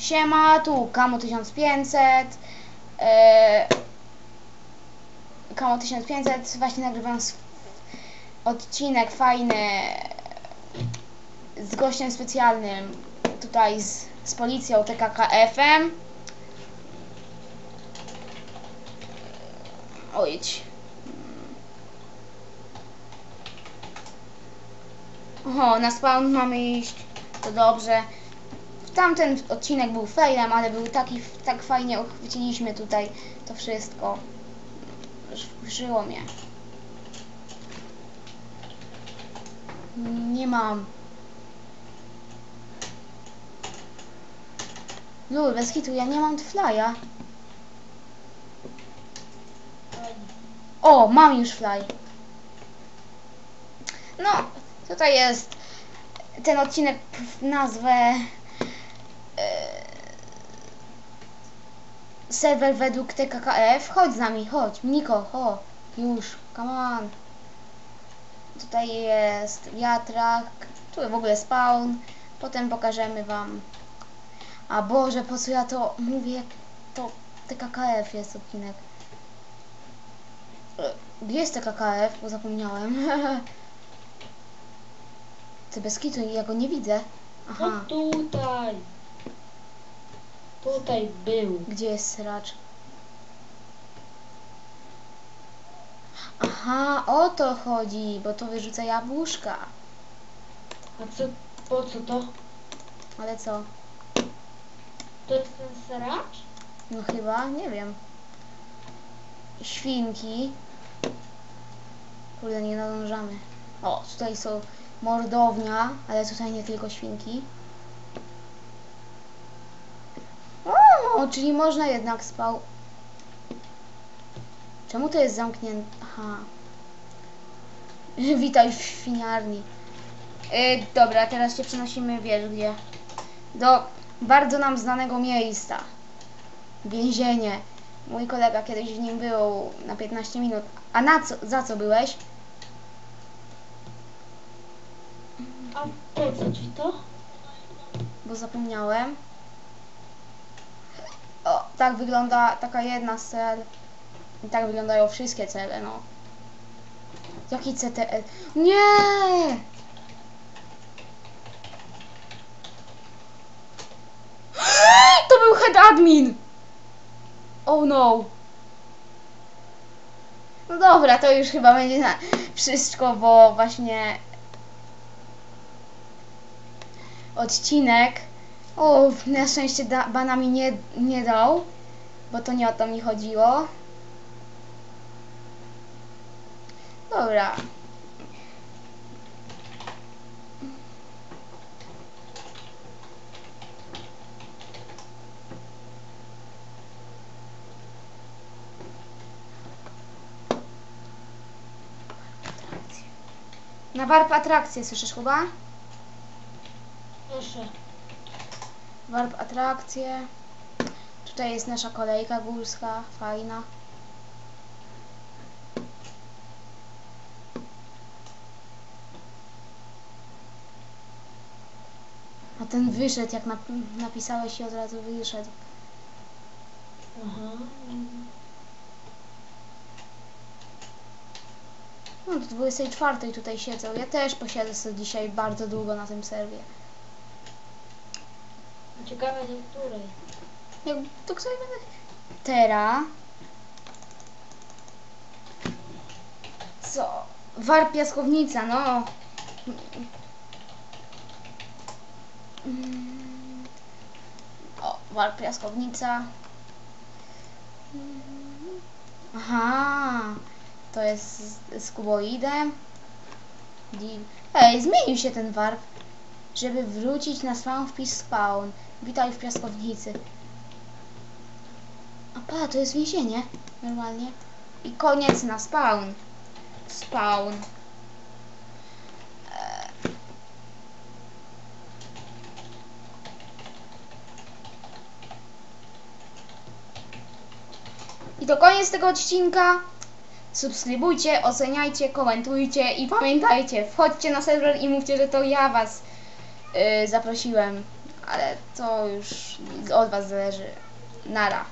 Siema, tu Kamo 1500. E, Kamo 1500, właśnie nagrywam odcinek fajny z gościem specjalnym tutaj z, z policją TKKF-em. Ojdź. Oho, na spawn mamy iść. To dobrze. Tamten odcinek był failem, ale był taki, tak fajnie uchwyciliśmy tutaj to wszystko. Wkurzyło mnie. Nie mam. Lul, bez hitu, ja nie mam flya. O, mam już fly. No, tutaj jest ten odcinek nazwę serwer według TKKF. Chodź z nami, chodź. Niko, ho, już, come on. Tutaj jest wiatrak, tu w ogóle spawn. Potem pokażemy wam. A Boże, po co ja to mówię? To TKKF jest odcinek. E, Gdzie jest TKKF? Bo zapomniałem. Ty bez kitu, ja go nie widzę. Aha, No tutaj. Tutaj był. gdzie jest sracz? Aha, o to chodzi, bo to wyrzuca jabłuszka. A co, po co to? Ale co? To jest ten seracz? No chyba, nie wiem. Świnki. Kurde, nie nadążamy. O, tutaj są mordownia, ale tutaj nie tylko świnki. O, czyli można jednak spał. Czemu to jest zamknięte? Aha. Witaj w świniarni. Yy, dobra, teraz się przenosimy, wiesz gdzie? Do bardzo nam znanego miejsca. Więzienie. Mój kolega kiedyś w nim był na 15 minut. A na co, za co byłeś? A po co ci to? Bo zapomniałem. Tak wygląda taka jedna z cel. I tak wyglądają wszystkie cele, no. Jaki CTL? Nie! To był head admin! Oh no! No dobra, to już chyba będzie na wszystko, bo właśnie odcinek. O, na szczęście da, bana mi nie, nie dał, bo to nie o to mi chodziło. Dobra. Na warp atrakcję, słyszysz chyba? Proszę. Warp atrakcje. Tutaj jest nasza kolejka górska, fajna. A ten wyszedł, jak nap- napisałeś i od razu wyszedł. Aha. No, do 24 tutaj siedzą. Ja też posiedzę sobie dzisiaj bardzo długo na tym serwie. Ciekawe do której. Jak to sobie będę... Tera. Co? War piaskownica, no. Mm. O, war piaskownica. Aha, to jest z, z kuboidem. Ej, zmienił się ten warp, żeby wrócić na wpis spawn. Witaj w piaskownicy. A pa, to jest więzienie. Normalnie. I koniec na spawn. Spawn. I to koniec tego odcinka. Subskrybujcie, oceniajcie, komentujcie i pamiętajcie, wchodźcie na serwer i mówcie, że to ja was zaprosiłem. Ale to już Od was zależy. Nara.